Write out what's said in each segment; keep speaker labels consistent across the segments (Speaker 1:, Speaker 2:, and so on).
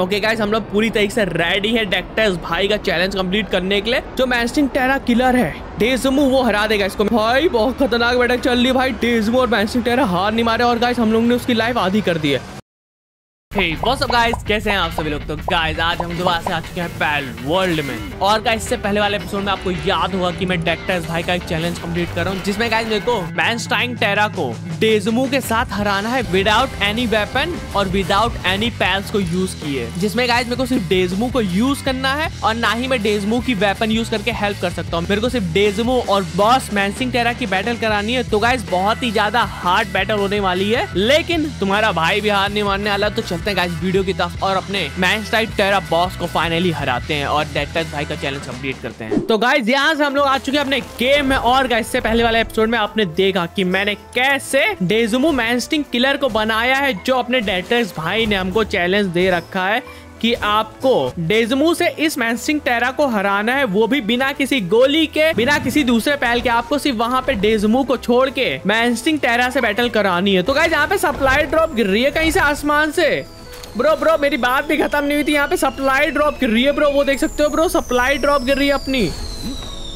Speaker 1: Okay guys हम लोग पूरी तरीके से रेडी है डेक्टर्स भाई का चैलेंज कंप्लीट करने के लिए। जो मैस्टिंग टेरा किलर है डेजमू वो हरा देगा इसको। भाई, बहुत खतरनाक बैठक चल रही है भाई। डेजमू और मैस्टिंग टेरा हार नहीं मारे। और गाइस हम लोग ने उसकी लाइफ आधी कर दी है। Hey, what's guys? कैसे हैं आप सभी लोग? तो गाइस आज हम दोबारा से आ चुके हैं पैल वर्ल्ड में। और गाइस इससे पहले वाले एपिसोड में आपको याद होगा कि मैं डेक्टर्स भाई का एक चैलेंज कंप्लीट कर रहा हूँ जिसमें गाइस मेरे को मैनस्टाइन टेरा को डेजमू के साथ हराना है विदाउट एनी वेपन और विदाउट एनी पैल्स को यूज़ किए। जिसमें गाइस मेरे को सिर्फ़ डेजमू को यूज़ करना है और ना ही मैं डेजमू की वेपन यूज़ करके हेल्प कर सकता हूँ। मेरे को सिर्फ़ डेजमू और बॉस मैनसिंग टेरा की बैटल करानी है। तो गाइस बहुत ही ज़्यादा हार्ड बैटल होने वाली है लेकिन तुम्हारा भाई भी हार नहीं मानने वाला तो चलते हैं गाइस वीडियो की तरफ़ और अपने मैन स्टाइट टेरा बॉस को फाइनली हराते हैं और डेटर्स भाई का चैलेंज कंप्लीट करते हैं। तो गाइस यहाँ से हम लोग आ चुके हैं अपने गेम में और गाइस से पहले वाले एपिसोड में आपने देखा कि मैंने कैसे डेजुमू मैनस्टिंग किलर को बनाया है, जो अपने डेटर्स भाई ने हमको चैलेंज दे रखा है कि आपको डेजमू से इस मैंसिंग टेरा को हराना है, वो भी बिना किसी गोली के, बिना किसी दूसरे पहल के, आपको सिर्फ़ वहाँ पे डेजमू को छोड़ के मैंसिंग टेरा से बैटल करानी है। तो गाइस यहाँ पे सप्लाई ड्रॉप गिर रही है कहीं से आसमान से। ब्रो ब्रो मेरी बात भी खत्म नहीं हुई थी, यहाँ पे सप्लाई ड्रॉप गिर रही है ब्रो वो देख सकते हो ब्रो सप्लाई ड्रॉप गिर रही है अपनी।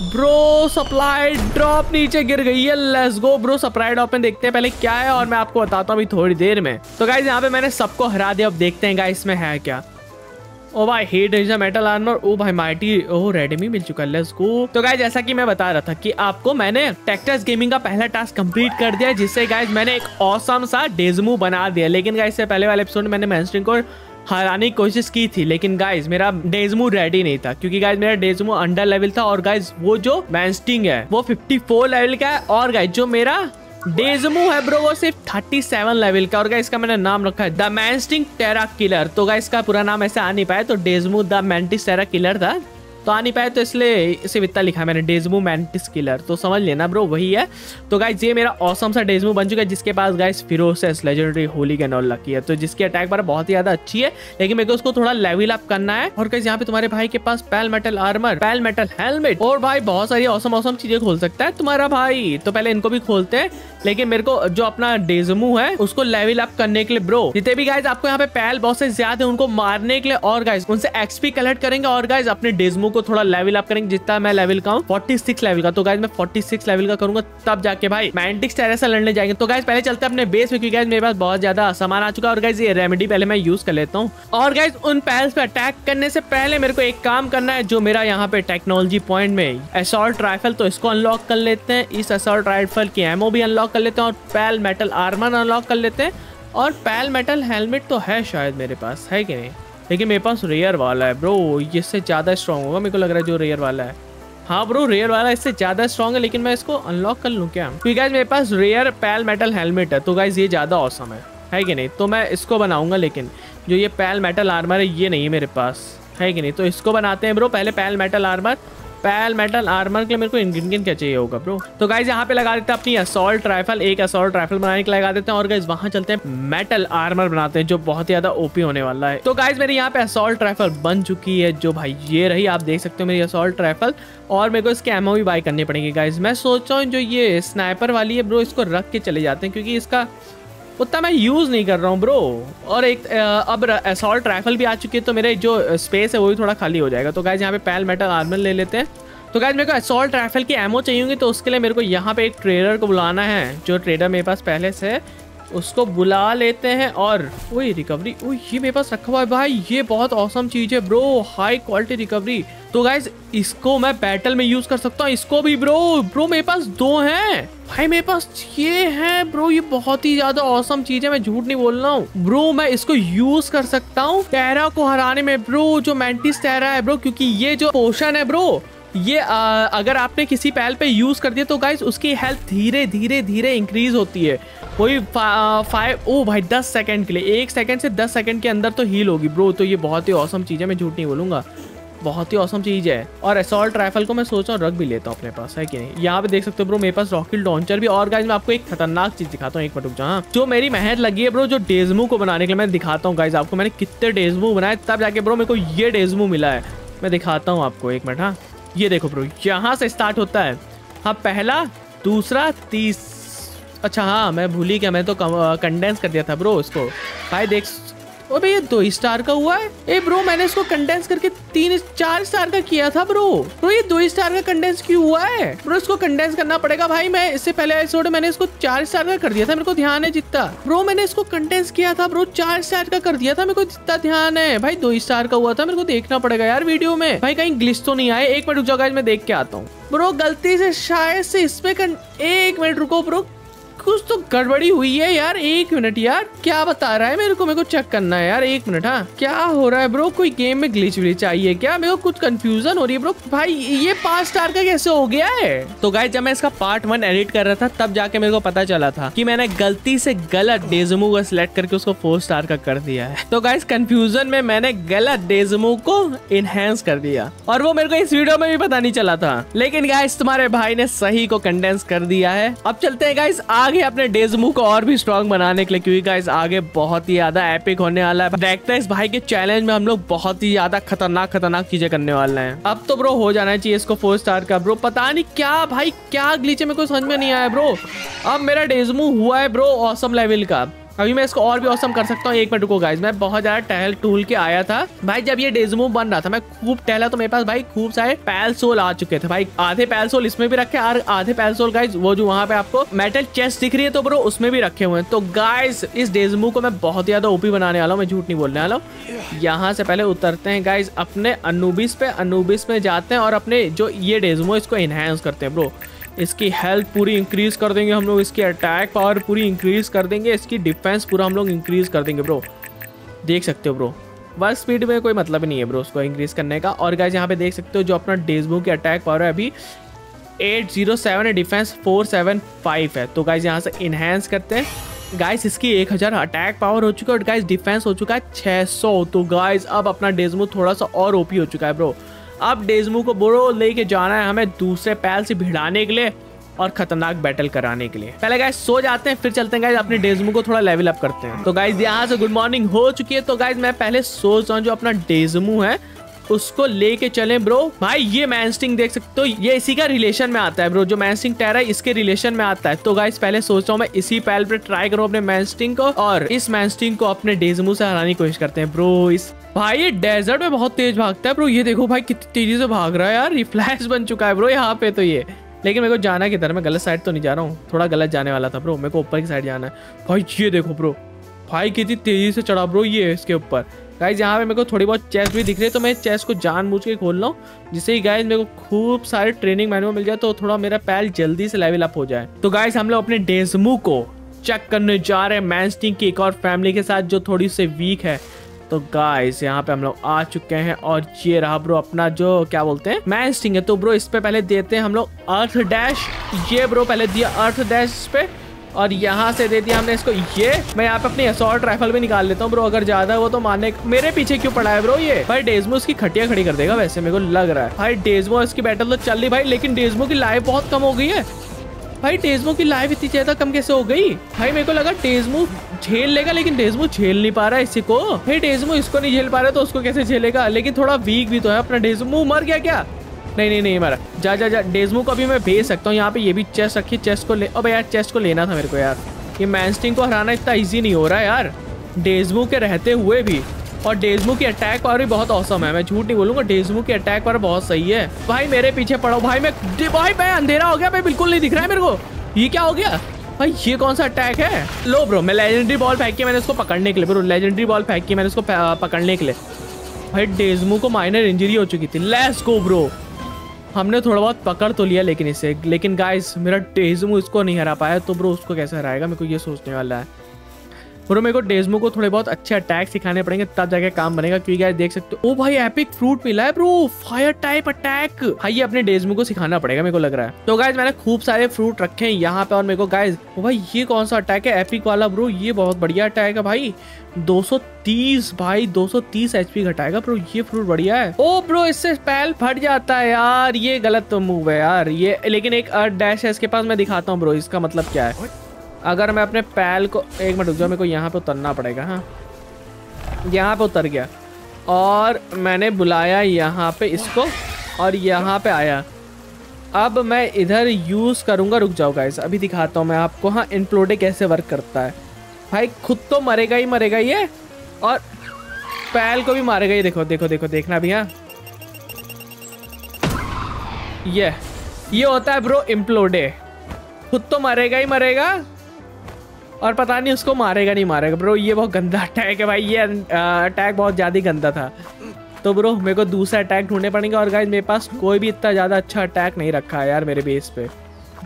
Speaker 1: ब्रो सप्लाई ड्रॉप नीचे गिर गई है let's go bro supply drop में देखते हैं पहले क्या है, और मैं आपको बताता हूँ अभी थोड़ी देर में। तो गाइज़ यहाँ पे मैंने सबको हरा दिया, अब देखते हैं गाइस में है क्या। ओ भाई हीट इज़ मेटल आर्मर ओ भाई माइटी ओ रेडमी मिल चुका है गो तो गाइस जैसा कि मैं बता रहा था कि आपको मैंने टेक्टस गेमिंग का पहला टास्क कंप्लीट कर दिया जिससे गाइस मैंने एक औसम सा डेजमू बना दिया लेकिन गाइस से पहले वाले एपिसोड मैंने मैंस्ट्रिंग को हराने की कोशिश की थी, लेकिन गाइज़ मेरा डेजमू रेडी नहीं था, क्योंकि गाइज़ मेरा डेजमू अंडर लेवल था और गाइज़ वो जो मैंस्टिंग है, वो 54 लेवल का है। और गाइज़ जो मेरा डेजमू है ब्रो वो सिर्फ़ 37 लेवल का और गाइस का मैंने नाम रखा है द मैंस्टिंग टेरा किलर तो गाइस का पूरा नाम ऐसे आ नहीं पाया तो डेजमू द मैंटिस टेरा किलर था। तो आ नहीं पाए तो इसलिए इसे इतना लिखा मैंने डेजमू मैंटिस किलर तो समझ लेना ब्रो वही है। तो गाइज़ ये मेरा औसम सा डेजमू बन चुका है, जिसके पास गाइस फिरोसेस लेजेंडरी होली कैन और लकी है। तो जिसकी अटैक पर बहुत ही ज़्यादा अच्छी है, लेकिन मेरे को उसको थोड़ा लेवल अप करना है। और गाइस यहाँ पे तुम्हारे भाई के पास pal metal armour pal metal helmet और भाई बहुत सारी औसम औसम चीज़ें खोल सकता है तुम्हारा भाई। तो पहले इनको भी खोलते हैं, लेकिन मेरे को जो अपना डेजमू है, उसको लेवल अप करने के लिए ब्रो जितने भी गाइज़ आपको यहाँ पे पैल बहुत से ज़्यादा है, उनको मारने के लिए और गाइज़ उनसे एक्सपी कलेक्ट करेंगे और गाइज़ अपने डेजमू को थोड़ा लेवल अप करेंगे, जितना मैं लेवल का हूँ फोर्टी लेवल का। तो गाइज़ मैं फोर्टी लेवल का करूँगा, तब जाके भाई मैंटिक्स टेरेस से लड़ने जाएँगे। तो गाइज़ पहले चलते अपने बेस में क्योंकि मेरे पास बहुत ज़्यादा सामान आ चुका है और गाइज़ ये रेमेडी पहले मैं यूज़ कर लेता हूँ। और गाइज़ उन पैल्स पे अटैक करने से पहले मेरे को एक काम करना है, जो मेरा यहाँ पे टेक्नोलॉजी पॉइंट में असॉल्ट राइफल तो इसको अनलॉक कर लेते हैं। इस असॉल्ट राइफल की एमओ भी अनलॉक कर लेते हैं और पैल मेटल आर्मर अनलॉक कर लेते हैं। और पैल मेटल हेलमेट तो है शायद मेरे पास, है कि नहीं? लेकिन मेरे पास रेयर वाला है ब्रो इससे ज़्यादा स्ट्रॉन्ग होगा, मेरे को लग रहा है जो रेयर वाला है। हाँ ब्रो रेयर वाला इससे ज़्यादा स्ट्रॉन्ग है, लेकिन मैं इसको अनलॉक कर लूँ क्या? क्योंकि गाइज़ मेरे पास रेयर पैल मेटल हेलमेट है तो गाइज़ ये ज़्यादा औसम है। है कि नहीं? तो मैं इसको बनाऊँगा, लेकिन जो ये पैल मेटल आर्मर है, ये नहीं है मेरे पास। है कि नहीं? तो इसको बनाते हैं ब्रो पहले pal metal armour pal, metal, armour के लिए मेरे को इंग्रेडिएंट क्या चाहिए होगा ब्रो तो गाइज़ यहाँ पे लगा देते हैं अपनी असॉल्ट राइफल एक असॉल्ट राइफल बनाने के लगा देते हैं और गाइज़ वहाँ चलते हैं मेटल आर्मर बनाते हैं, जो बहुत ज़्यादा ओपी होने वाला है। तो गाइज़ मेरी यहाँ पे असॉल्ट राइफल बन चुकी है, जो भाई, ये रही, आप देख सकते हो मेरी असॉल्ट राइफल और मेरे को इसके एमओ भी बाई करनी पड़ेगी गाइज़ मैं सोच रहा हूँ जो ये स्नाइपर वाली है ब्रो इसको रख के चले जाते हैं, क्योंकि इसका उतना मैं यूज़ नहीं कर रहा हूँ ब्रो और एक अब असॉल्ट राइफल भी आ चुकी है तो मेरे जो स्पेस है वो भी थोड़ा खाली हो जाएगा। तो गाइज़ यहाँ पे पैल मेटल आर्मर ले लेते हैं। तो गाइज़ मेरे को असॉल्ट राइफल की एमओ चाहिए होंगी तो उसके लिए मेरे को यहाँ पे एक ट्रेडर को बुलाना है, जो ट्रेडर मेरे पास पहले से उसको बुला लेते हैं और वही रिकवरी ओ ये मेरे पास रखा हुआ है भाई, ये बहुत औसम चीज़ है ब्रो हाई क्वालिटी रिकवरी तो गाइज़ इसको मैं बैटल में यूज़ कर सकता हूँ, इसको भी ब्रो ब्रो मेरे पास दो हैं। भाई मेरे पास ये है ब्रो ये बहुत ही ज़्यादा औसम चीज़ है मैं झूठ नहीं बोल रहा हूँ। ब्रो मैं इसको यूज़ कर सकता हूँ टेरा को हराने में। ब्रो जो मैंटिस टेरा है ब्रो क्योंकि ये जो पोशन है ब्रो ये आ, अगर आपने किसी पैल पे यूज़ कर दिया तो गाइस उसकी हेल्थ धीरे धीरे धीरे इंक्रीज होती है। कोई फाइव ओ भाई दस सेकंड के लिए। एक सेकंड से दस सेकंड के अंदर तो हील होगी। ब्रो तो ये बहुत ही औसम चीज़ है मैं झूठ नहीं बोलूँगा। बहुत ही औसम चीज़ है। और असॉल्ट राइफल को मैं सोच रहा हूँ रख भी लेता हूँ अपने पास, है कि नहीं? यहाँ पे देख सकते हो ब्रो मेरे पास रॉकेट लॉन्चर भी, और गाइज़ मैं आपको एक खतरनाक चीज़ दिखाता हूँ, एक मिनट जहाँ जो मेरी मेहनत लगी है ब्रो जो डेजमू को बनाने के लिए मैं दिखाता हूँ गाइज़ आपको मैंने कितने डेजमू बनाए, तब जाके ब्रो मेरे को ये डेजमू मिला है। मैं दिखाता हूँ आपको, एक मिनट हाँ। ये देखो ब्रो यहाँ से स्टार्ट होता है। हाँ पहला, दूसरा, तीस अच्छा हाँ मैं भूली क्या मैं तो कंडेंस कर दिया था ब्रो उसको भाई, देख अबे ये दो स्टार का हुआ है? ए ब्रो मैंने इसको कंडेंस करके तीन, चार स्टार का किया था ब्रो ब्रो ये दो स्टार का कंडेंस क्यों हुआ है? ब्रो इसको कंडेंस करना पड़ेगा भाई, मैं इससे पहले एपिसोड मैंने इसको चार स्टार का कर दिया था, मेरे को ध्यान है जितना। ब्रो मैंने इसको कंडेंस किया था ब्रो चार स्टार का कर दिया था, मेरे को जितना ध्यान है। भाई, दो स्टार का हुआ था, मेरे को देखना पड़ेगा यार वीडियो में। भाई, कहीं ग्लिच तो नहीं आए एक मिनट रुक जाओ मैं देख के आता हूँ। ब्रो गलती से शायद से इसमें एक मिनट रुको ब्रो कुछ तो गड़बड़ी हुई है यार, एक मिनट यार। क्या बता रहा है मेरे को? मेरे को चेक करना है यार, एक मिनट हाँ। क्या हो रहा है ब्रो कोई गेम में ग्लिच विच आई है क्या? मेरे को कुछ कंफ्यूजन हो रही है ब्रो भाई, ये पाँच स्टार का कैसे हो गया है? तो गाय जब मैं इसका पार्ट वन एडिट कर रहा था, तब जाके मेरे को पता चला था कि मैंने गलती से गलत डेजमू को सिलेक्ट करके उसको फोर स्टार का कर दिया है। तो गाइस कंफ्यूजन में मैंने गलत डेजमू को इनहेंस कर दिया। और वो मेरे को इस वीडियो में भी पता नहीं चला था। लेकिन गाइस तुम्हारे भाई ने सही को कंडेंस कर दिया है। अब चलते हैं गाइस आगे आगे अपने डेजमू को और भी स्ट्रॉन्ग बनाने के लिए, क्योंकि गाइस आगे बहुत ही ज़्यादा एपिक होने वाला है। देखते हैं इस भाई के चैलेंज में हम लोग बहुत ही ज़्यादा खतरनाक खतरनाक चीज़ें करने वाले हैं। अब तो ब्रो हो जाना चाहिए इसको फोर स्टार का। ब्रो पता नहीं क्या भाई, क्या ग्लीचे में कोई समझ में नहीं आया ब्रो अब मेरा डेजमू हुआ है ब्रो ऑसम लेवल का। अभी मैं इसको और भी औसम कर सकता हूँ। एक मिनट रुको गाइज़ मैं बहुत ज़्यादा टहल टूल के आया था। भाई, जब ये डेजमूव बन रहा था, मैं खूब टहला तो मेरे पास, भाई, खूब सारे पैल सोल आ चुके थे। भाई, आधे पैल सोल इसमें भी रखे और आधे पैल सोल गाइज़ वो जो वहाँ पे आपको मेटल चेस्ट दिख रही है तो ब्रो उसमें भी रखे हुए हैं। तो गाइज़ इस डेजमू को मैं बहुत ज़्यादा ओपी बनाने वाला हूँ, मैं झूठ नहीं बोलने वाला हूँ। यहाँ से पहले उतरते हैं गाइज़ अपने अनुबिस पे। अनुबिस में जाते हैं और अपने जो ये डेजमो इसको इनहेंस करते हैं ब्रो इसकी हेल्थ पूरी इंक्रीज कर देंगे हम लोग, इसकी अटैक पावर पूरी इंक्रीज कर देंगे, इसकी डिफेंस पूरा हम लोग इंक्रीज कर देंगे ब्रो देख सकते हो ब्रो वर्क स्पीड में कोई मतलब ही नहीं है ब्रो उसको इंक्रीज करने का। और गाइज़ यहाँ पे देख सकते हो जो अपना डेजबू की अटैक पावर है अभी एट ज़ीरो सेवन है डिफेंस फोर सेवन फाइव है। तो गाइज़ यहाँ से इनहेंस करते हैं। गाइस इसकी एक हज़ार अटैक पावर हो चुका है और गाइस डिफेंस हो चुका है छह सौ। तो गाइस अब अपना डेजमो थोड़ा सा और ओपी हो चुका है ब्रो अब डेजमू को बोरो लेके जाना है हमें दूसरे पैल से भिड़ाने के लिए और खतरनाक बैटल कराने के लिए। पहले गाइज़ सो जाते हैं, फिर चलते हैं गाइज़ अपने डेजमू को थोड़ा लेवल अप करते हैं। तो गाइज़ यहाँ से गुड मॉर्निंग हो चुकी है। तो गाइज़ मैं पहले सोच रहा हूँ जो अपना डेजमू है उसको लेके चले ब्रो भाई, ये मैनस्टिंग देख सकते हो। ये इसी का रिलेशन में आता है ब्रो जो मैनस्टिंग टैर है, इसके रिलेशन में आता है। तो गाइस पहले सोच रहा हूँ मैं, इसी पैल पे ट्राई करूँ अपने मैनस्टिंग को, और इस मैनस्टिंग को अपने डेजमू से हराने की कोशिश करते हैं ब्रो इस भाई, ये डेजर्ट में बहुत तेज भागता है ब्रो ये देखो भाई, कितनी तेज़ी से भाग रहा है यार। रिफ्लैक्स बन चुका है ब्रो यहाँ पे तो ये। लेकिन मेरे को जाना किधर मैं गलत साइड तो नहीं जा रहा हूँ। थोड़ा गलत जाने वाला था ब्रो मेरे को ऊपर की साइड जाना है। भाई, ये देखो ब्रो भाई, कितनी तेज़ी से चढ़ा ब्रो ये इसके ऊपर। गाइज़ यहाँ पे मेरे को थोड़ी बहुत चेस्ट भी दिख रही है तो मैं चेस्ट को जान बूझ के खोल रहा हूँ, जिससे ही गाइज़ मेरे को खूब सारे ट्रेनिंग मैनुअल मिल जाए तो थोड़ा मेरा पैल जल्दी से लेवल अप हो जाए। तो गाइज़ हम लोग अपने डेजमू को चेक करने जा रहे हैं मैंस्टिंग की एक और फैमिली के साथ, जो थोड़ी सी वीक है। तो गाइस यहाँ पे हम लोग आ चुके हैं, और ये रहा ब्रो अपना जो, क्या बोलते हैं स्टिंग है। तो ब्रो इस पे पहले देते हैं हम लोग अर्थ डैश ये ब्रो पहले दिया अर्थ डैश पे। और यहाँ से दे दिया हमने इसको। ये, मैं यहाँ पे अपनी असॉल्ट राइफल भी निकाल लेता हूँ ब्रो अगर ज़्यादा वो तो मारने मेरे पीछे क्यों पड़ा है ब्रो ये? भाई डेजमो इसकी खटिया खड़ी कर देगा वैसे, मेरे को लग रहा है। भाई डेजमो इसकी बैटल तो चल रही भाई, लेकिन डेजमो की लाइफ बहुत कम हो गई है। भाई डेजमो की लाइफ इतनी ज़्यादा कम कैसे हो गई? भाई, मेरे को लगा डेजमो झेल लेगा, लेकिन डेजमो झेल नहीं पा रहा है इसी को। भाई डेजमो इसको नहीं झेल पा रहा तो उसको कैसे झेलेगा? लेकिन थोड़ा वीक भी तो है अपना। डेजमो मर गया क्या? नहीं नहीं नहीं मारा जा जा जा, डेजमो को अभी मैं भेज सकता हूँ। यहाँ पे ये भी चेस्ट रखी चेस्ट को ले अब यार चेस्ट को लेना था मेरे को यार। ये मैनस्टिंग को हराना इतना ईजी नहीं हो रहा है यार। डेजमो के रहते हुए भी। और डेजमू की अटैक पावर भी बहुत औसम है। मैं झूठ नहीं बोलूँगा, डेजमू की अटैक पावर बहुत सही है। भाई, मेरे पीछे पड़ो। भाई, मैं भाई, मैं अंधेरा हो गया। भाई बिल्कुल नहीं दिख रहा है मेरे को। ये क्या हो गया? भाई, ये कौन सा अटैक है? लो ब्रो मैं लेजेंडरी बॉल फेंक के मैंने उसको पकड़ने के लिए ब्रो लेजेंडरी बॉल फेंक के मैंने उसको पकड़ने के लिए। भाई, डेजमू को माइनर इंजरी हो चुकी थी। लेस गो ब्रो हमने थोड़ा बहुत पकड़ तो लिया लेकिन इसे, लेकिन गाइस मेरा डेजमू इसको नहीं हरा पाया तो ब्रो उसको कैसे हराएगा? मेरे को ये सोचने वाला है। ब्रो मेरे को डेजमो को थोड़े बहुत अच्छे अटैक सिखाने पड़ेंगे, तब जाके काम बनेगा, क्योंकि गाइस देख सकते हो। ओ भाई एपिक फ्रूट मिला है ब्रो फायर टाइप अटैक भाई अपने डेजमो को सिखाना पड़ेगा, मेरे को लग रहा है। तो गाइस मैंने खूब सारे फ्रूट रखे हैं यहाँ पे और मेरे को गाइस ओ भाई, ये कौन सा अटैक है? एपिक वाला ब्रो ये बहुत बढ़िया अटैक है भाई। 230 भाई 230 एचपी घटाएगा ब्रो ये फ्रूट बढ़िया है। ओ ब्रो इससे पैल फट जाता है यार, ये गलत मूव है यार, ये, लेकिन एक डैश है, इसके पास मैं दिखाता हूँ ब्रो इसका मतलब क्या है? अगर मैं अपने पैल को एक मिनट रुक जाओ, मेरे को यहाँ पे उतरना पड़ेगा हाँ। यहाँ पे उतर गया। और मैंने बुलाया यहाँ पे इसको, और यहाँ पे आया। अब मैं इधर यूज़ करूँगा। रुक जाओ गाइस अभी दिखाता हूँ मैं आपको हाँ इनप्लोडे कैसे वर्क करता है। भाई, खुद तो मरेगा ही मरेगा ये, और पैल को भी मारेगा ये। देखो देखो देखो, देखना भी हाँ। ये ये होता है ब्रो इम्प्लोडे खुद तो मरेगा ही मरेगा। और पता नहीं उसको मारेगा, नहीं मारेगा। ब्रो ये बहुत गंदा अटैक है भाई, ये अटैक बहुत ज़्यादा गंदा था। तो ब्रो मेरे को दूसरा अटैक ढूँढने पड़ेंगे और गाइज़ मेरे पास कोई भी इतना ज़्यादा अच्छा अटैक नहीं रखा है यार मेरे बेस पे।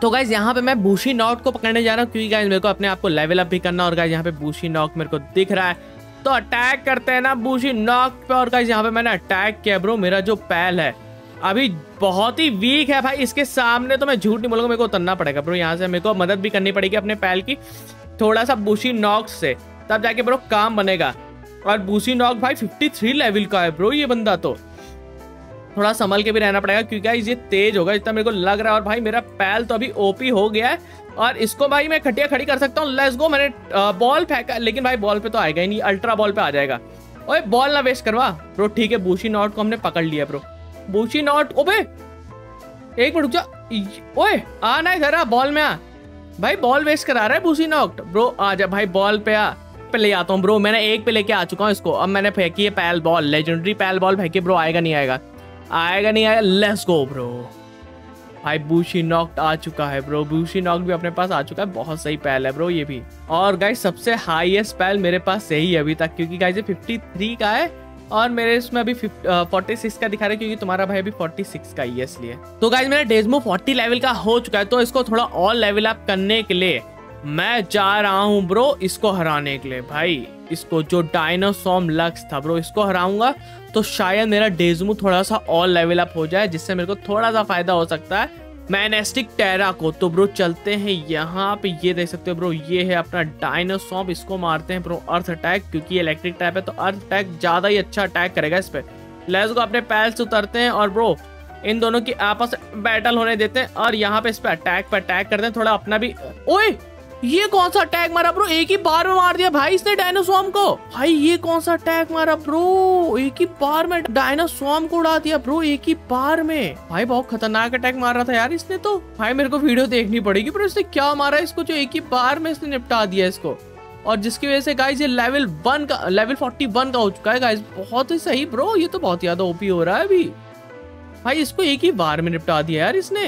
Speaker 1: तो गाइज़ यहाँ पे मैं बूशी नॉक को पकड़ने जा रहा हूँ क्योंकि गाइज़ मेरे को अपने आप को लेवल अप भी करना और गाइज़ यहाँ पे बूशी नॉक मेरे को दिख रहा है। तो अटैक करते हैं ना बूशी नॉक पे और गाइज़ यहाँ पे मैंने अटैक किया ब्रो मेरा जो पैल है, अभी बहुत ही वीक है भाई। इसके सामने तो मैं झूठ नहीं बोलूँगा, मेरे को उतरना पड़ेगा। ब्रो यहाँ से मेरे को मदद भी करनी पड़ेगी अपने पैल की। थोड़ा सा बूशी नॉक्स से। तब जाके ब्रो काम बनेगा। और बूसी नॉक भाई 53 लेवल का है ब्रो ये बंदा तो। थोड़ा संभल के भी रहना पड़ेगा क्योंकि ये तेज होगा जितना मेरे को लग रहा है। और भाई मेरा पैल तो अभी ओपी हो गया है। और इसको भाई मैं खटिया खड़ी कर सकता हूँ। लेट्स गो मैंने बॉल फेंका, लेकिन भाई बॉल पे तो आएगा ही नहीं। अल्ट्रा बॉल पे आ जाएगा। ओए बॉल ना वेस्ट करवा। ब्रो ठीक है बूशी नॉट को हमने पकड़ लिया ब्रो बूशी नॉट ओबे! एक मिनट रुक जा। ओए आ ना इधर आ बॉल में आ। भाई बॉल वेस्ट करा रहा है बूसी नॉट ब्रो आ जा भाई बॉल पे आ। पे ले आता हूँ ब्रो मैंने एक पे लेके आ चुका हूँ इसको। अब मैंने फेंकी है pal ball legendary pal ball फेंकी ब्रो आएगा नहीं आएगा। आएगा नहीं आएगा लेट्स गो ब्रो भाई बूशी नॉक्ट आ चुका है ब्रो बूशी नॉक भी अपने पास आ चुका है, बहुत सही पैल है ब्रो ये भी। और गाइस सबसे हाईएस्ट पैल मेरे पास सही है अभी तक, क्योंकि गाइस ये 53 का है। और मेरे इसमें अभी फोर्टी सिक्स का दिखा रहा क्योंकि तुम्हारा भाई अभी फोर्टी सिक्स का ही है इसलिए। तो गाइज़ मेरा डेजमो फोर्टी लेवल का हो चुका है तो इसको थोड़ा और लेवल अप करने के लिए मैं जा रहा हूँ ब्रो इसको हराने के लिए। भाई, इसको जो डायनासोम लक्स था ब्रो इसको हराऊँगा तो शायद मेरा डेजमो थोड़ा सा और लेवल अप हो जाए, जिससे मेरे को थोड़ा सा फ़ायदा हो सकता है। मैनेस्टिक टेरा को। तो ब्रो, चलते हैं यहाँ पे। ये देख सकते हो ब्रो, ये है अपना डायनोसॉप इसको मारते हैं ब्रो, अर्थ अटैक, क्योंकि इलेक्ट्रिक टाइप है तो अर्थ अटैक ज़्यादा ही अच्छा अटैक करेगा इस पे। लेस को अपने पैल से उतरते हैं और ब्रो, इन दोनों की आपस बैटल होने देते हैं। और यहाँ पे इस पे अटैक पे अटैक करते हैं, थोड़ा अपना भी। ओए! ये कौन सा अटैक मारा ब्रो एक ही बार में मार दिया भाई इसने डायनासोम को। भाई, ये कौन सा अटैक मारा ब्रो एक ही बार में डायनासोम को उड़ा दिया ब्रो एक ही बार में। भाई, बहुत खतरनाक अटैक मार रहा था यार इसने तो। भाई, मेरे को वीडियो देखनी पड़ेगी ब्रो इसने क्या मारा इसको जो एक ही बार में इसने निपटा दिया इसको। और जिसकी वजह से गाइज़ ये लेवल वन का लेवल फोर्टी वन का हो चुका है गाइज़ बहुत ही सही ब्रो ये तो बहुत ज़्यादा ओपी हो रहा है अभी। भाई, इसको एक ही बार में निपटा दिया यार इसने।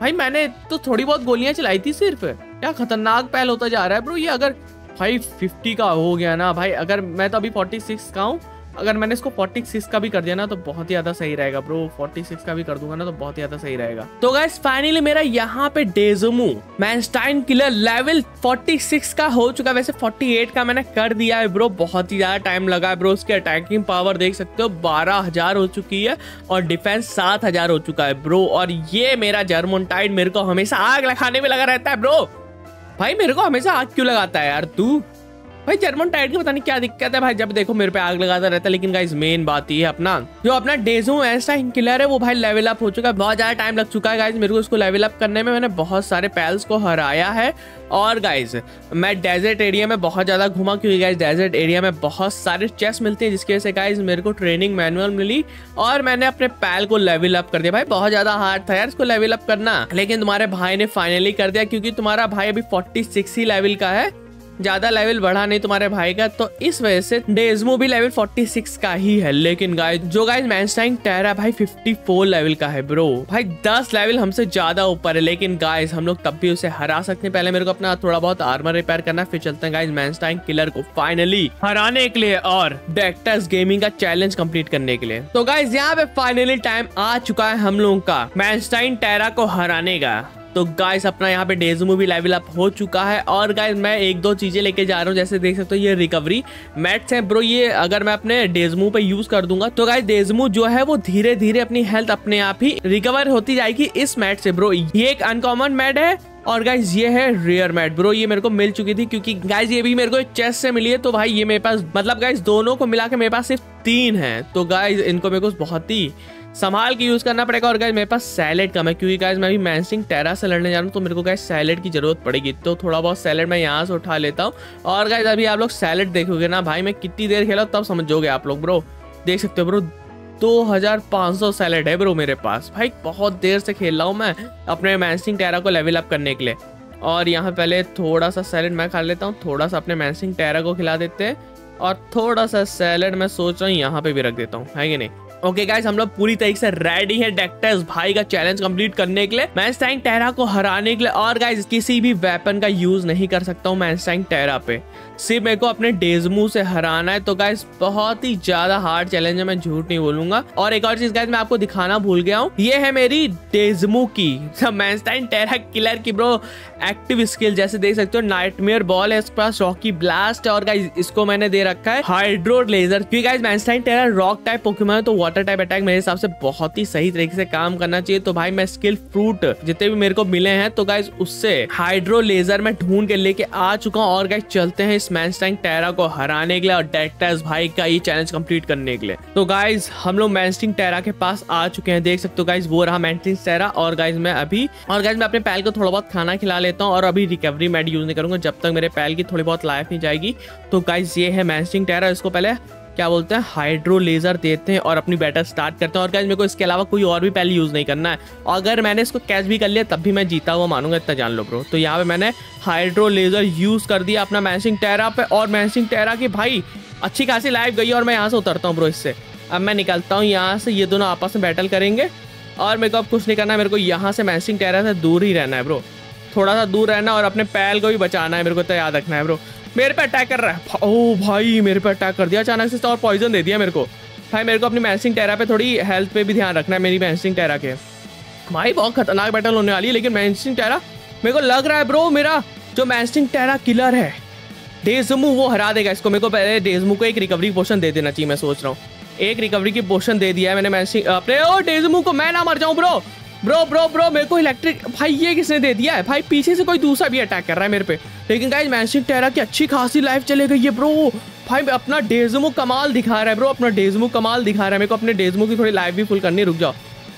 Speaker 1: भाई, मैंने तो थोड़ी बहुत गोलियाँ चलाई थी सिर्फ़। क्या खतरनाक पहल होता जा रहा है ब्रो ये अगर भाई फिफ्टी का हो गया ना, भाई, अगर मैं तो अभी फोर्टी सिक्स का हूँ, अगर मैंने इसको 46 का भी कर दिया ना तो बहुत ही ज़्यादा सही रहेगा ब्रो 46 का भी कर दूँगा ना तो बहुत ही ज़्यादा सही रहेगा। तो गाइस फाइनली मेरा यहाँ पे डेजमू मैनस्टाइन किलर लेवल 46 का हो चुका वैसे 48 का मैंने कर दिया है ब्रो बहुत ही ज़्यादा टाइम लगा है ब्रो उसकी अटैकिंग पावर देख सकते हो, बारह हो चुकी है और डिफेंस सात हज़ार हो चुका है ब्रो और ये मेरा जर्मोनटाइड मेरे को हमेशा आग लगाने में लगा रहता है ब्रो भाई मेरे को हमेशा हाथ क्यों लगाता है यार तू? भाई, जर्मन टाइट की पता नहीं क्या दिक्कत है भाई। जब देखो, मेरे पे आग लगाता रहता है, लेकिन गाइस मेन बात ये है अपना, जो अपना डेजो ऐसा किलर है, वो भाई लेवल अप हो चुका है। बहुत ज़्यादा टाइम लग चुका है गाइस मेरे को उसको लेवल अप करने में। मैंने बहुत सारे पैल्स को हराया है। और गाइज़ मैं डेजर्ट एरिया में बहुत ज़्यादा घूमा, क्योंकि गाइज़ डेजर्ट एरिया में बहुत सारे चेस मिलते हैं, जिसकी वजह से गाइज़ मेरे को ट्रेनिंग मैनुअल मिली। और मैंने अपने पैल को लेवल अप कर दिया। भाई, बहुत ज़्यादा हार्ड था यार इसको लेवल अप करना। लेकिन तुम्हारे भाई ने फाइनली कर दिया, क्योंकि तुम्हारा भाई अभी फोर्टी ही लेवल का है। ज़्यादा लेवल बढ़ा नहीं तुम्हारे भाई का तो इस वजह से डेजमो भी लेवल 46 का ही है। लेकिन गाइस जो गाइस मैनस्टाइन टेरा भाई 54 लेवल का है ब्रो भाई 10 लेवल हमसे ज़्यादा ऊपर है, लेकिन गाइस हम लोग तब भी उसे हरा सकते हैं। पहले मेरे को अपना थोड़ा बहुत आर्मर रिपेयर करना, फिर चलते हैं गाइस मैनस्टाइन किलर को फाइनली हराने के लिए और डेक्टर्स गेमिंग का चैलेंज कंप्लीट करने के लिए। तो गाइज़ यहाँ पे फाइनली टाइम आ चुका है हम लोगों का मैनस्टाइन टेरा को हराने का। तो गाइस अपना यहाँ पे डेजमू भी लेवल अप हो चुका है और गाइस मैं एक दो चीज़ें लेके जा रहा हूँ, जैसे देख सकते हो ये रिकवरी मैट्स हैं। ब्रो ये अगर मैं अपने डेजमू पे यूज़ कर दूँगा तो गाइस डेजमू जो है, वो धीरे धीरे अपनी हेल्थ अपने आप ही रिकवर होती जाएगी इस मैट से ब्रो ये एक अनकॉमन मैट है और गाइज़ ये है रेयर मैट ब्रो ये मेरे को मिल चुकी थी क्योंकि गाइज़ ये भी मेरे को चेस्ट से मिली है तो भाई, ये मेरे पास मतलब गाइज़ दोनों को मिला के मेरे पास सिर्फ़ तीन है। तो गाइज़ इनको मेरे को बहुत ही संभाल के यूज़ करना पड़ेगा। और गाइज़ मेरे पास सैलेड कम है, क्योंकि गाइज़ मैं अभी मैंसिंग टेरा से लड़ने जा रहा हूँ तो मेरे को गाइज़ सैलेड की ज़रूरत पड़ेगी। तो थोड़ा बहुत सैलेड मैं यहाँ से उठा लेता हूँ। और गाइज़ अभी आप लोग सैलेड देखोगे ना, भाई, मैं कितनी देर खेला तब समझोगे आप लोग ब्रो देख सकते हो ब्रो दो हज़ार पाँच सौ सैलेड है ब्रो मेरे पास। भाई, बहुत देर से खेल रहा हूँ मैं अपने मैंसिंग टेरा को लेवल अप करने के लिए। और यहाँ पहले थोड़ा सा सैलेड मैं खा लेता हूँ थोड़ा सा अपने मैंसिंग टेरा को खिला देते हैं। और थोड़ा सा सैलड मैं सोच रहा हूँ, यहाँ पे भी रख देता हूँ, है कि नहीं? ओके गाइस हम लोग पूरी तरीके से रेडी है डेक्टर्स भाई का चैलेंज कंप्लीट करने के लिए। मैंस्टाइन टेरा को हराने के लिए। और गाइस किसी भी वेपन का यूज़ नहीं कर सकता हूँ मैंस्टाइन टेरा पे। सिर्फ़ मेरे को अपने डेजमू से हराना है। तो गाइस बहुत ही ज़्यादा हार्ड चैलेंज है, मैं झूठ नहीं बोलूँगा। और एक और चीज़ गाइस मैं आपको दिखाना भूल गया हूँ। ये है मेरी डेजमू की। मैंस्टाइन टेरा किलर की ब्रो एक्टिव स्किल जैसे देख सकते हो। नाइटमेयर बॉल है इसके पास रॉकी ब्लास्ट और गाइज़ इसको मैंने दे रखा है हाइड्रो लेजर क्योंकि guys Menasting Terra rock type Pokemon है तो वाटर टाइप अटैक मेरे हिसाब से बहुत ही सही तरीके से काम करना चाहिए। तो भाई, मैं स्किल फ्रूट जितने भी मेरे को मिले हैं तो गाइस उससे हाइड्रो लेजर में ढूंढ के लेके आ चुका हूँ। और गाइस चलते हैं इस मैंस्टाइन टेरा को हराने के लिए और डेक्टर्स भाई का ये चैलेंज कंप्लीट करने के लिए। तो गाइस हम लोग मैंस्टिंग टेरा के पास आ चुके हैं। देख सकते हो गाइस वो रहा मैंस्टिंग टेरा और गाइज़ मैं अभी, और गाइज़ मैं अपने पैल को थोड़ा बहुत खाना खिला लेता हूँ और अभी रिकवरी मेड यूज़ नहीं करूँगा जब तक मेरे पैल की थोड़ी बहुत लाइफ नहीं जाएगी। तो गाइज़ ये है मैंस्टिंग टेरा इसको पहले क्या बोलते हैं हाइड्रो लेजर देते हैं और अपनी बैटल स्टार्ट करते हैं। और गाइस मेरे को इसके अलावा कोई और भी पहले यूज़ नहीं करना है। अगर मैंने इसको कैच भी कर लिया, तब भी मैं जीता हुआ मानूँगा, इतना जान लो ब्रो तो यहाँ पे मैंने हाइड्रो लेजर यूज़ कर दिया अपना मैंसिंग टेरा पे। और मैंसिंग टेरा की भाई, अच्छी खासी लाइफ गई और मैं यहाँ से उतरता हूँ ब्रो इससे। अब मैं निकलता हूँ यहाँ से, ये दोनों आपस में बैटल करेंगे। और मेरे को अब कुछ नहीं करना है, मेरे को यहाँ से मैंसिंग टेरा से दूर ही रहना है ब्रो थोड़ा सा दूर रहना और अपने पैल को भी बचाना है, मेरे को तो याद रखना है ब्रो मेरे पे अटैक कर रहा है। ओ भाई, मेरे पे अटैक कर दिया। अचानक से और पॉइजन दे दिया मेरे को। भाई, मेरे को अपनी मैंसिंग टेरा पे थोड़ी हेल्थ पे भी ध्यान रखना है, मेरी मैंसिंग टेरा के। भाई, बहुत खतरनाक बैटल होने वाली है, लेकिन मैंसिंग टेरा मेरे को लग रहा है ब्रो मेरा जो मैंसिंग टेरा किलर है डेजमू वो हरा देगा इसको। मेरे को पहले डेजमू को एक रिकवरी पोशन दे देना चाहिए, मैं सोच रहा हूँ। एक रिकवरी की पोशन दे दिया है मैंने मैंसिंग अपने ओ डेजमू को मैं ना मर जाऊँ ब्रो ब्रो ब्रो ब्रो मेरे को इलेक्ट्रिक भाई, ये किसने दे दिया है? भाई, पीछे से कोई दूसरा भी अटैक कर रहा है मेरे पे। लेकिन गाइस मैंसिंग टेरा की अच्छी खासी लाइफ चले गई है ब्रो भाई अपना डेजमो कमाल दिखा रहा है ब्रो अपना डेजमो कमाल दिखा रहा है। मेरे को अपने डेजमो की थोड़ी लाइफ भी फुल करनी रुक जाओ।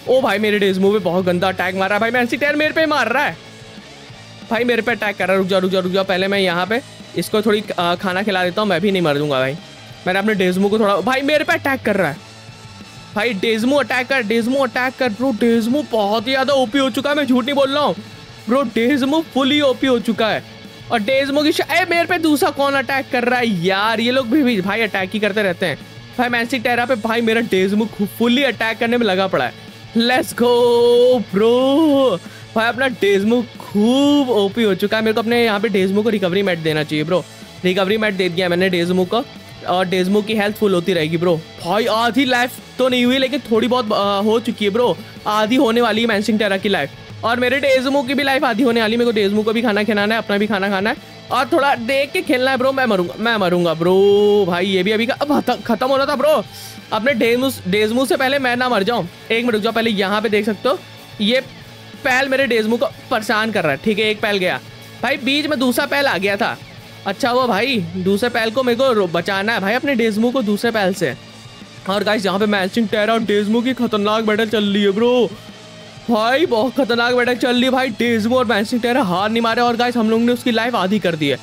Speaker 1: ओ भाई, मेरे डेजमो पे बहुत गंदा अटैक मार रहा है। भाई मैंसिंग टेर मेरे पे मार रहा है। भाई, मेरे पे अटैक कर रहा है। रुक जाओ रुक जाओ रुक जाओ। पहले मैं यहाँ पे इसको थोड़ी खाना खिला देता हूँ, मैं भी नहीं मर दूँगा भाई। मैंने अपने डेजमो को थोड़ा भाई, मेरे पे अटैक कर रहा है। भाई डेजमो अटैक कर डेजमो अटैक कर। ब्रो डेजमो बहुत ही ज़्यादा ओपी हो चुका है मैं झूठ नहीं बोल रहा हूँ। ब्रो डेजमो फुली ओपी हो चुका है। और डेजमो की ए मेरे पे दूसरा कौन अटैक कर रहा है? यार ये लोग भी, भी भाई अटैक ही करते रहते हैं। भाई मैंसिक टेरा पे भाई मेरा डेजमो फुली अटैक करने में लगा पड़ा है। लेट्स गो ब्रो भाई अपना डेजमो खूब ओपी हो चुका है। मेरे को अपने यहाँ पे डेजमो को रिकवरी मैट देना चाहिए ब्रो रिकवरी मैट दे दिया मैंने डेजमो को। डेजमो की हेल्थ फुल होती रहेगी ब्रो भाई आधी लाइफ तो नहीं हुई लेकिन थोड़ी बहुत आ, हो चुकी है ब्रो आधी होने वाली है मैंसिंग टेरा की लाइफ और मेरे डेजमो की भी लाइफ आधी होने वाली मेरे को डेजमो को भी खाना खिलाना है अपना भी खाना खाना है. और थोड़ा देख के खेलना है ब्रो मैं मरूँगा मैं मरूँगा ब्रो भाई ये भी अभी खत्म होना था ब्रो अपने डेजमू डेजमू से पहले मैं ना मर जाऊँ. एक मिनट जाओ पहले यहाँ पे देख सकते हो. ये पैल मेरे डेजमू को परेशान कर रहा है ठीक है? एक पैल गया. भाई बीच में दूसरा पैल आ गया था. अच्छा हुआ भाई, दूसरे पैल को मेरे को बचाना है भाई अपने डेजमू को दूसरे पैल से। और गाइस यहाँ पे मैचिंग टेरा और डेजमू की खतरनाक बैटल चल रही है ब्रो भाई, बहुत खतरनाक बैटल चल रही है भाई, डेजमू और मैचिंग टेरा हार नहीं मारे और गाइस हम लोग ने उसकी लाइफ आधी कर दी है।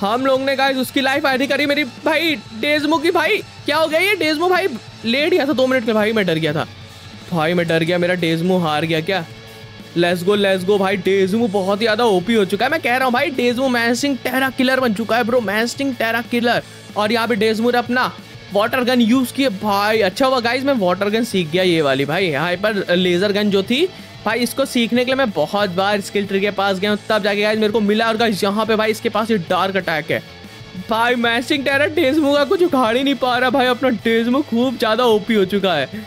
Speaker 1: हम लोग ने गाइस उसकी लाइफ आधी करी मेरी भाई, डेजमू की भाई। क्या हो गया ये डेजमू भाई? लेट गया था, दो मिनट में भाई, मैं डर गया था। भाई, मैं डर गया, मेरा डेजमू हार गया क्या? लेट्स गो गो भाई डेजमू बहुत ही ज़्यादा ओपी हो चुका है। मैं कह रहा हूँ भाई डेजमू मैसिंग टेरा किलर बन चुका है ब्रो मैंसिंग टेरा किलर और यहाँ पे डेजमू ने अपना वाटर गन यूज़ किए भाई अच्छा हुआ गाइज़ मैं वाटर गन सीख गया ये वाली, भाई। यहाँ पर लेजर गन जो थी, भाई, इसको सीखने के लिए मैं बहुत बार स्किल ट्री के पास गया हूँ। तब जाके गाइस मेरे को मिला और गाइस यहाँ पे भाई, इसके पास ये डार्क अटैक है। भाई मैसिंग टेरा डेजमू का कुछ उखाड़ ही नहीं पा रहा, भाई। अपना डेजमू खूब ज़्यादा ओपी हो चुका है।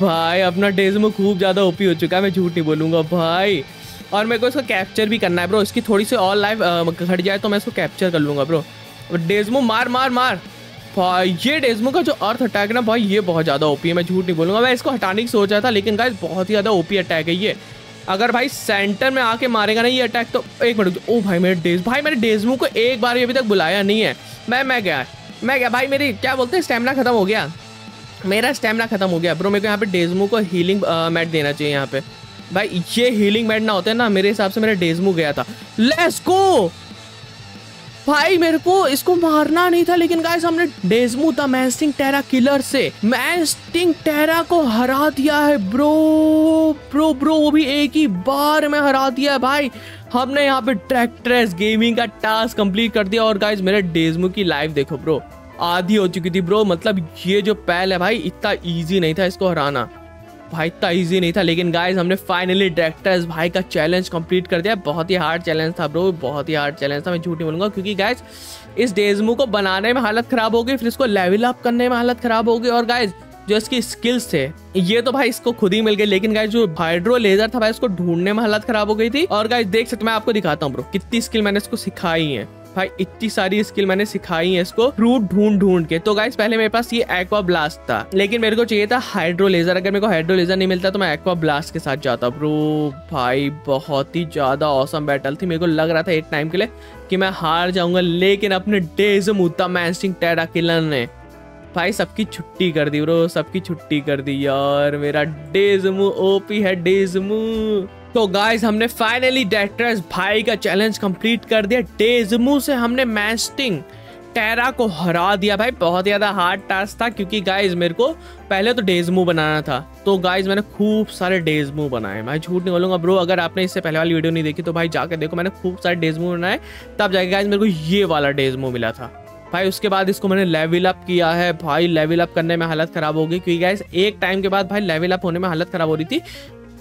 Speaker 1: भाई, अपना डेजमो खूब ज़्यादा ओपी हो चुका है, मैं झूठ नहीं बोलूँगा भाई। और मेरे को इसको कैप्चर भी करना है ब्रो इसकी थोड़ी सी और लाइफ घट जाए तो मैं इसको कैप्चर कर लूँगा ब्रो डेजमो मार मार मार। भाई, ये डेजमो का जो अर्थ अटैक है ना, भाई, ये बहुत ज़्यादा ओपी है, मैं झूठ नहीं बोलूँगा। मैं इसको हटाने की सोच रहा था, लेकिन गाइस बहुत ही ज़्यादा ओपी अटैक है ये। अगर भाई सेंटर में आके मारेगा ना ये अटैक तो एक मिनट ओ भाई, मेरे डेज़ भाई मेरे डेजमो को एक बार अभी तक बुलाया नहीं है। मैं मैं गया मैं गया। भाई, मेरी, क्या बोलते हैं स्टेमिना खत्म हो गया। मेरा स्टेमिना खत्म हो गया। ब्रो मेरे को यहाँ पे डेजमू को हीलिंग मैट देना चाहिए यहाँ पे। भाई, ये हीलिंग मैट ना होते ना, मेरे हिसाब से मेरा डेजमू गया था। लेट्स गो भाई, मेरे को इसको मारना नहीं था, लेकिन गाइस हमने डेजमू द मैस्टिंग टेरा किलर से। मैस्टिंग टेरा को हरा दिया है ब्रो ब्रो ब्रो वो भी एक ही बार में हरा दिया है, भाई। हमने यहाँ पे ट्रैक्ट्रेस गेमिंग का टास्क कंप्लीट कर दिया, और गाइस मेरे डेजमू की लाइफ देखो ब्रो आधी हो चुकी थी ब्रो मतलब ये जो पैल है भाई, इतना इजी नहीं था इसको हराना। भाई, इतना इजी नहीं था। लेकिन गाइस हमने फाइनली डायरेक्टर्स भाई का चैलेंज कंप्लीट कर दिया। बहुत ही हार्ड चैलेंज था ब्रो बहुत ही हार्ड चैलेंज था। मैं झूठ नहीं बोलूँगा, क्योंकि गाइस इस डेजमू को बनाने में हालत खराब हो गई, फिर इसको लेवल अप करने में हालत खराब हो गई। और गाइज़ जो इसकी स्किल्स थे, ये तो भाई इसको खुद ही मिल गए। लेकिन गाइस जो हाइड्रो लेजर था भाई इसको ढूँढने में हालत खराब हो गई थी। और गाइस देख सकते मैं आपको दिखाता हूँ ब्रो कितनी स्किल मैंने इसको सिखाई है। भाई, इतनी सारी स्किल मैंने सिखाई है इसको फ्रूट ढूंढ ढूंढ के। तो गाइस पहले मेरे पास ये एक्वा ब्लास्ट था। लेकिन मेरे को चाहिए था हाइड्रो लेजर अगर मेरे को हाइड्रो लेजर नहीं मिलता तो मैं एक्वा ब्लास्ट के साथ जाता। ब्रो भाई, बहुत ही ज़्यादा औसम बैटल थी। मेरे को लग रहा था एक टाइम के लिए कि मैं हार जाऊँगा, लेकिन अपने डेज़ मुद्दा मैं सिंह टेरा किलर ने। भाई, सबकी छुट्टी कर दी ब्रो सबकी छुट्टी कर दी। यार, मेरा डेजमू ओपी है डेजमू तो गाइस हमने फाइनली डेट्रेस भाई का चैलेंज कंप्लीट कर दिया। डेजमू से हमने मैस्टिंग टेरा को हरा दिया। भाई, बहुत ज़्यादा हार्ड टास्क था क्योंकि गाइस मेरे को पहले तो डेजमू बनाना था। तो गाइस मैंने खूब सारे डेजमू बनाए। मैं झूठ नहीं बोलूँगा ब्रो अगर आपने इससे पहले वाली वीडियो नहीं देखी तो भाई जाके देखो, मैंने खूब सारे डेजमू बनाए। तब जाके गाइस मेरे को ये वाला डेजमू मिला था। भाई, उसके बाद इसको मैंने लेवल अप किया है। भाई लेवल अप करने में हालत खराब हो गई क्योंकि गाइस एक टाइम के बाद भाई लेवल अप होने में हालत खराब हो रही थी।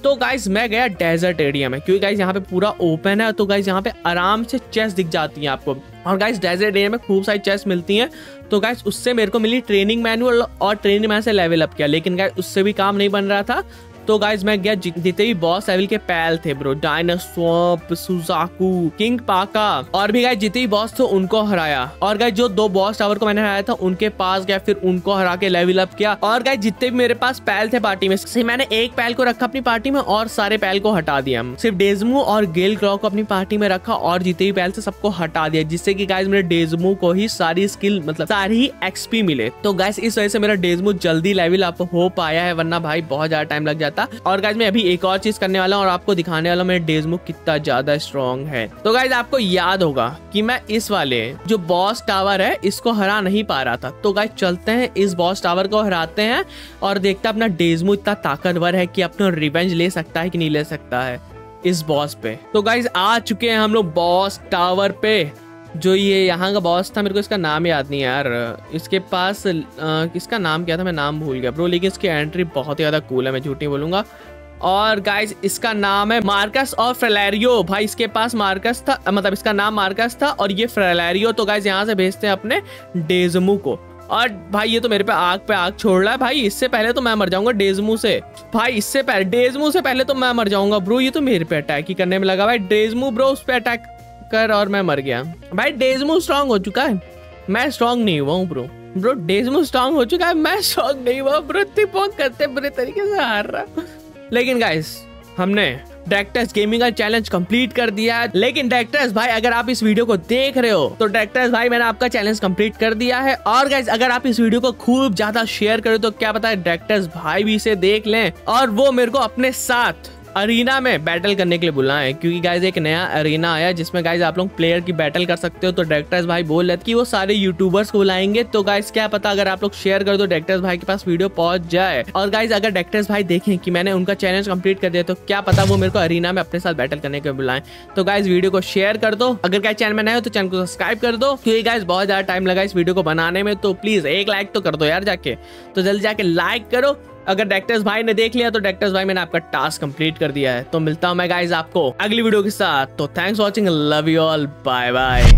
Speaker 1: तो गाइज़ मैं गया डेजर्ट एरिया में, क्योंकि गाइज़ यहाँ पे पूरा ओपन है तो गाइज़ यहाँ पे आराम से चेस दिख जाती है आपको। और गाइज़ डेजर्ट एरिया में खूब सारी चेस मिलती हैं तो गाइज़ उससे मेरे को मिली ट्रेनिंग मैनुअल और ट्रेनिंग मैन से लेवल अप किया। लेकिन गाइज़ उससे भी काम नहीं बन रहा था तो गाइज़ मैं गया जितने भी बॉस लेवल के पैल थे ब्रो डायनासोप सुजाकू किंग पाका और भी गाय जितने भी बॉस थे उनको हराया। और गाय जो दो बॉस टावर को मैंने हराया था, उनके पास गया, फिर उनको हरा के लेवल अप किया। और गाय जितने भी मेरे पास पैल थे पार्टी में मैंने एक पैल को रखा अपनी पार्टी में और सारे पैल को हटा दिया। सिर्फ़ डेजमू और गेल क्रॉ को अपनी पार्टी में रखा और जितने भी पैल थे सबको हटा दिया, जिससे की गाइज़ मेरे डेजमू को ही सारी स्किल मतलब सारी एक्सपी मिले। तो गाइज़ इस वजह से मेरा डेजमू जल्दी लेवल अप हो पाया है, वरना भाई बहुत ज़्यादा टाइम लग जाता। था। और गाइज़ मैं अभी एक और चीज़ करने वाला हूँ और आपको दिखाने वाला मेरे डेजमुख कितना ज़्यादा स्ट्रॉन्ग है। तो गाइज़ आपको याद होगा कि मैं इस वाले जो बॉस टावर है, इसको हरा नहीं पा रहा था। तो गाइज़ चलते हैं इस बॉस टावर को हराते हैं और देखते हैं अपना डेजमू इतना ताकतवर है कि अपना रिवेंज ले सकता है कि नहीं ले सकता है इस बॉस पे। तो गाइज़ आ चुके हैं हम लोग बॉस टावर पे। जो ये यहाँ का बॉस था, मेरे को इसका नाम याद नहीं यार। इसके पास इसका नाम क्या था? मैं नाम भूल गया ब्रो लेकिन इसकी एंट्री बहुत ही ज़्यादा कूल है, मैं झूठ नहीं बोलूँगा। और गाइस इसका नाम है मार्कस और फ्रेलैरियो। भाई, इसके पास मार्कस था मतलब इसका नाम मार्कस था और ये फ्रेलैरियो तो गाइस यहाँ से भेजते हैं अपने डेजमू को। और भाई, ये तो मेरे पे आग पे आग छोड़ रहा है, भाई, इससे पहले तो मैं मर जाऊँगा डेजमू से। भाई, इससे पहले डेजमू से पहले तो मैं मर जाऊँगा ब्रो ये तो मेरे पे अटैक ही करने में लगा भाई डेजमू ब्रो उस पर अटैक कर और मैं मर गया। भाई डेजमू स्ट्रांग हो चुका है। मैं स्ट्रांग नहीं हुआ हूँ ब्रो ब्रो डेजमू स्ट्रांग हो चुका है, मैं स्ट्रांग नहीं हुआ। ब्रो बहुत करते बुरे तरीके से हार रहा लेकिन गाइस हमने डायरेक्टर्स गेमिंग का चैलेंज कंप्लीट कर दिया। है लेकिन डायरेक्टर्स भाई, अगर आप इस वीडियो को देख रहे हो तो डायरेक्टर्स भाई, मैंने आपका चैलेंज कंप्लीट कर दिया है। और गाइस अगर आप इस वीडियो को खूब ज़्यादा शेयर करो तो क्या पता है डायरेक्टर्स भाई भी इसे देख लें। और वो मेरे को अपने साथ अरीना में बैटल करने के लिए बुलाए क्योंकि गाइज़ एक नया अरीना आया जिसमें गाइज़ आप लोग प्लेयर की बैटल कर सकते हो। तो डायरेक्टर्स भाई बोल रहे कि वो सारे यूट्यूबर्स को बुलाएँगे। तो गाइज़ क्या पता अगर आप लोग शेयर कर दो डायरेक्टर्स भाई के पास वीडियो पहुँच जाए। और गाइज़ अगर डायरेक्टर्स भाई देखें कि मैंने उनका चैलेंज कंप्लीट कर दिया तो क्या पता वो मेरे को अरीना में अपने साथ बैटल करने के बुलाए। तो गाइज़ वीडियो को शेयर कर दो। अगर क्या चैनल में नए हो तो चैनल को सब्सक्राइब कर दो, क्योंकि गाइज़ बहुत ज़्यादा टाइम लगा इस वीडियो को बनाने में। तो प्लीज़ एक लाइक तो कर दो यार जाके। तो जल्दी जाके लाइक करो अगर डेक्टर्स भाई ने देख लिया तो डेक्टर्स भाई मैंने आपका टास्क कंप्लीट कर दिया है। तो मिलता हूँ मैं गाइज़ आपको अगली वीडियो के साथ। तो thanks watching love you all bye bye